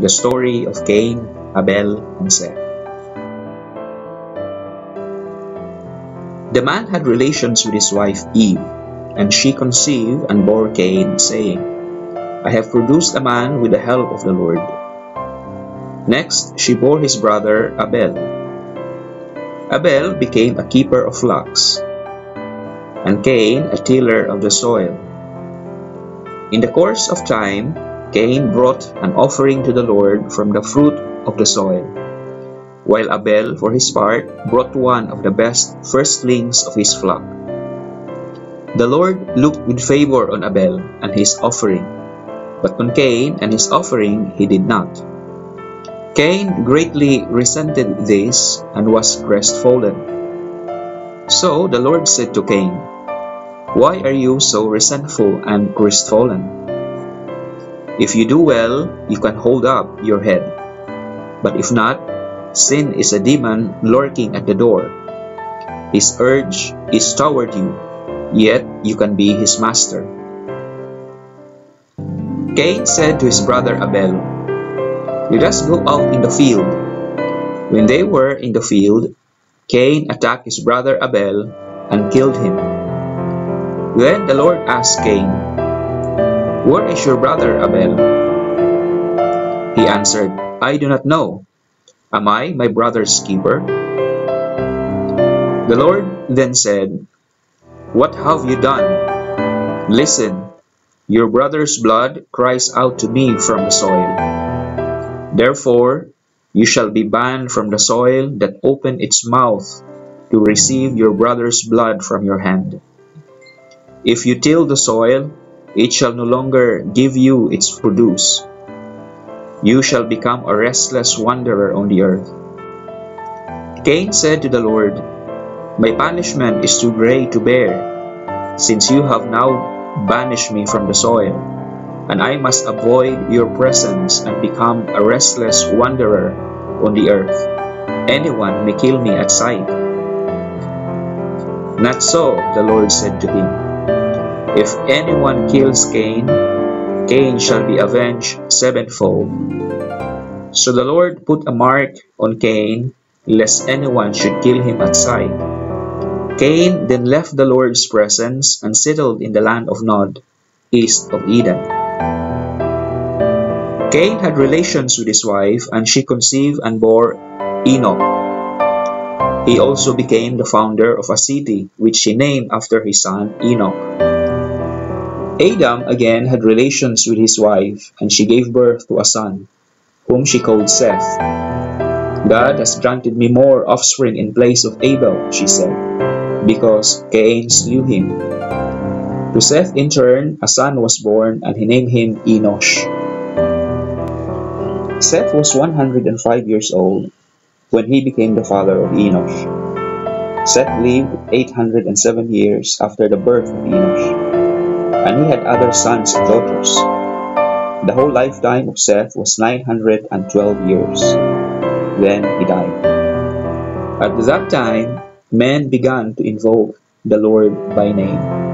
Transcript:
the story of Cain, Abel, and Seth. The man had relations with his wife Eve, and she conceived and bore Cain, saying, I have produced a man with the help of the Lord. Next, she bore his brother Abel. Abel became a keeper of flocks, and Cain a tiller of the soil. In the course of time, Cain brought an offering to the Lord from the fruit of the soil, while Abel, for his part, brought one of the best firstlings of his flock. The Lord looked with favor on Abel and his offering, but on Cain and his offering he did not. Cain greatly resented this and was crestfallen. So the Lord said to Cain, Why are you so resentful and crestfallen? If you do well, you can hold up your head. But if not, sin is a demon lurking at the door. His urge is toward you, yet you can be his master. Cain said to his brother Abel, Let us go out in the field. When they were in the field, Cain attacked his brother Abel and killed him. Then the Lord asked Cain, where is your brother Abel? He answered, I do not know. Am I my brother's keeper? The Lord then said, What have you done? Listen, your brother's blood cries out to me from the soil. Therefore, you shall be banned from the soil that opened its mouth to receive your brother's blood from your hand. If you till the soil, it shall no longer give you its produce. You shall become a restless wanderer on the earth. Cain said to the Lord, My punishment is too great to bear, since you have now banished me from the soil, and I must avoid your presence and become a restless wanderer on the earth. Anyone may kill me at sight. Not so, the Lord said to him. If anyone kills Cain, Cain shall be avenged sevenfold. So the Lord put a mark on Cain, lest anyone should kill him at sight. Cain then left the Lord's presence and settled in the land of Nod, east of Eden. Cain had relations with his wife, and she conceived and bore Enoch. He also became the founder of a city, which he named after his son Enoch. Adam again had relations with his wife, and she gave birth to a son, whom she called Seth. God has granted me more offspring in place of Abel, she said, because Cain slew him. To Seth in turn, a son was born, and he named him Enosh. Seth was 105 years old when he became the father of Enosh. Seth lived 807 years after the birth of Enosh and he had other sons and daughters. The whole lifetime of Seth was 912 years. Then he died. At that time, men began to invoke the Lord by name.